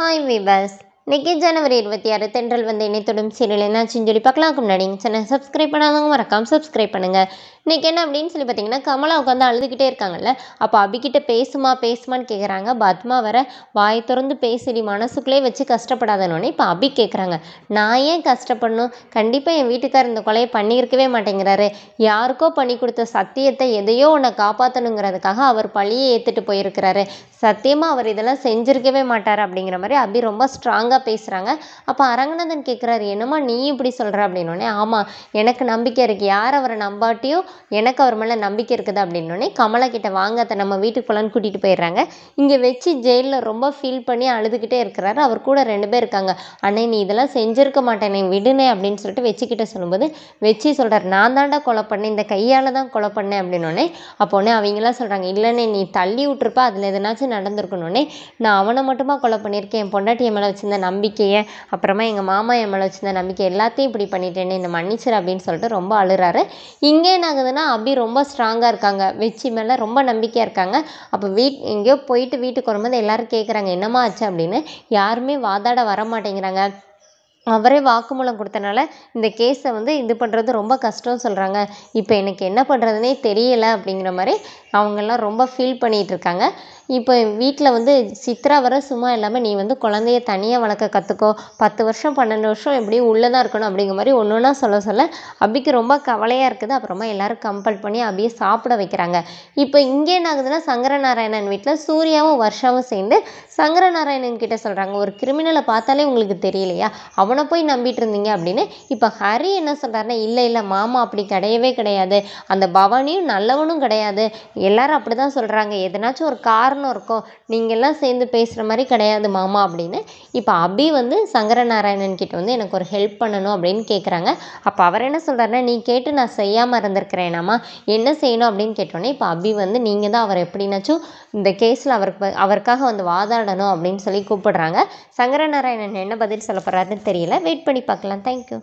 Hi, Weavers. இன்றைக்கி ஜனவரி இருபத்தி ஆறு தென்றல் வந்து இணையத்துடன் சீரியல் என்னாச்சுன்னு சொல்லி பார்க்கலாம்க்கு முன்னாடி சேனல் சப்ஸ்கிரைப் பண்ணாதவங்க மறக்காம சப்ஸ்கிரைப் பண்ணுங்கள் இன்னைக்கு என்ன அப்படின்னு சொல்லி பார்த்தீங்கன்னா கமலா உட்காந்து அழுதுகிட்டே இருக்காங்கல்ல. அப்போ அபிகிட்ட பேசுமா பேசுமான்னு கேட்குறாங்க பத்மா வர வாய் திறந்து பேசிடி மனசுக்குள்ளே வச்சு கஷ்டப்படாதனோடனே இப்போ அபி கேட்குறாங்க நான் ஏன் கஷ்டப்படணும்? கண்டிப்பாக என் வீட்டுக்கார் இந்த கொலையை பண்ணியிருக்கவே மாட்டேங்கிறாரு. யாருக்கோ பண்ணி கொடுத்த சத்தியத்தை எதையோ உன்னை காப்பாற்றணுங்கிறதுக்காக அவர் பழியை ஏற்றுட்டு போயிருக்கிறாரு. சத்தியமாக அவர் இதெல்லாம் செஞ்சிருக்கவே மாட்டார் அப்படிங்கிற மாதிரி அபி ரொம்ப ஸ்ட்ராங் ஸ்ட்ராங்காக பேசுகிறாங்க அப்போ அரங்கநாதன் கேட்குறாரு என்னம்மா நீ இப்படி சொல்கிற அப்படின்னோடனே ஆமாம் எனக்கு நம்பிக்கை இருக்குது யார் அவரை நம்பாட்டியோ எனக்கு அவர் மேலே நம்பிக்கை இருக்குது. அப்படின்னோடனே கமலா கிட்ட வாங்க அதை நம்ம வீட்டுக்கு போகலான்னு கூட்டிகிட்டு போயிடுறாங்க. இங்கே வச்சு ஜெயிலில் ரொம்ப ஃபீல் பண்ணி அழுதுகிட்டே இருக்கிறாரு. அவர் கூட ரெண்டு பேர் இருக்காங்க. அண்ணே நீ இதெல்லாம் செஞ்சுருக்க மாட்டேனே. விடுனே அப்படின்னு சொல்லிட்டு வச்சுக்கிட்ட சொல்லும்போது வச்சு சொல்கிறார் நான் தாண்டா கொலை பண்ணேன். இந்த கையால் தான் கொலை பண்ணேன். அப்படின்னோடனே அப்போனே அவங்களாம் சொல்கிறாங்க இல்லைண்ணே நீ தள்ளி விட்டுருப்பா. அதில் எதனாச்சும் நடந்திருக்கணுன்னே நான் அவனை மட்டுமா கொலை பண்ணியிருக்கேன். என் பொண்டாட்டியை மேலே வச்சிருந்த நம்பிக்கையை அப்புறமா எங்கள் மாமா என் மேலே வச்சிருந்த நம்பிக்கை எல்லாத்தையும் இப்படி பண்ணிட்டேனே இந்த மன்னிச்சிரு அப்படின்னு சொல்லிட்டு ரொம்ப அழுறாரு. இங்கே என்ன ஆகுதுன்னா அபி ரொம்ப ஸ்ட்ராங்காக இருக்காங்க. வெச்சி மேலே ரொம்ப நம்பிக்கையாக இருக்காங்க. அப்போ வீட் எங்கேயோ போயிட்டு வீட்டுக்கு வரும்போது எல்லோரும் கேட்குறாங்க என்னம்மா ஆச்சு? அப்படின்னு. யாருமே வாதாட வர மாட்டேங்கிறாங்க. அவரே வாக்குமூலம் கொடுத்தனால இந்த கேஸை வந்து இது பண்ணுறது ரொம்ப கஷ்டம் சொல்கிறாங்க இப்போ எனக்கு என்ன பண்ணுறதுனே தெரியலை அப்படிங்கிற மாதிரி அவங்கெல்லாம் ரொம்ப ஃபீல் பண்ணிகிட்டு இருக்காங்க. இப்போ வீட்டில் வந்து சித்ரா வர சும்மா இல்லாமல் நீ வந்து குழந்தைய தனியாக வளர்க்க கற்றுக்கோ பத்து வருஷம் பன்னெண்டு வருஷம் எப்படியும் உள்ளே தான் இருக்கணும் அப்படிங்கிற மாதிரி ஒன்று ஒன்றா சொல்ல சொல்ல அபிக்கு ரொம்ப கவலையாக இருக்குது. அப்புறமா எல்லாரும் கம்பல் பண்ணி அபியை சாப்பிட வைக்கிறாங்க. இப்போ இங்கே என்ன ஆகுதுன்னா சங்கரநாராயணன் வீட்டில் சூர்யாவும் வர்ஷாவும் சேர்ந்து சங்கரநாராயணன் கிட்டே சொல்கிறாங்க ஒரு கிரிமினலை பார்த்தாலே உங்களுக்கு தெரியலையா? அவனை போய் நம்பிட்டு இருந்தீங்க அப்படின்னு. இப்போ ஹரி என்ன சொல்கிறாருன்னா இல்லை இல்லை மாமா அப்படி கிடையவே கிடையாது. அந்த பவானியும் நல்லவனும் கிடையாது. எல்லாரும் அப்படி தான் சொல்கிறாங்க எதனாச்சும் ஒரு காரணம் இருக்கும். நீங்கள்லாம் சேர்ந்து பேசுகிற மாதிரி கிடையாது மாமா அப்படின்னு. இப்போ அபி வந்து சங்கரநாராயணன் கிட்ட வந்து எனக்கு ஒரு ஹெல்ப் பண்ணணும் அப்படின்னு கேட்குறாங்க அப்போ அவர் என்ன சொல்கிறாருன்னா நீ கேட்டு நான் செய்யாமல் இருந்திருக்கிறேனாமா என்ன செய்யணும்? அப்படின்னு கேட்டோன்னே இப்போ அபி வந்து நீங்கள் தான் அவர் எப்படின்னாச்சும் இந்த கேஸில் அவருக்கு அவருக்காக வந்து வாதாடணும் அப்படின்னு சொல்லி கூப்பிடுறாங்க. சங்கரநாராயணன் என்ன பதில் சொல்ல போகிறாருன்னு தெரியல. வெயிட் பண்ணி பார்க்கலாம். தேங்க்யூ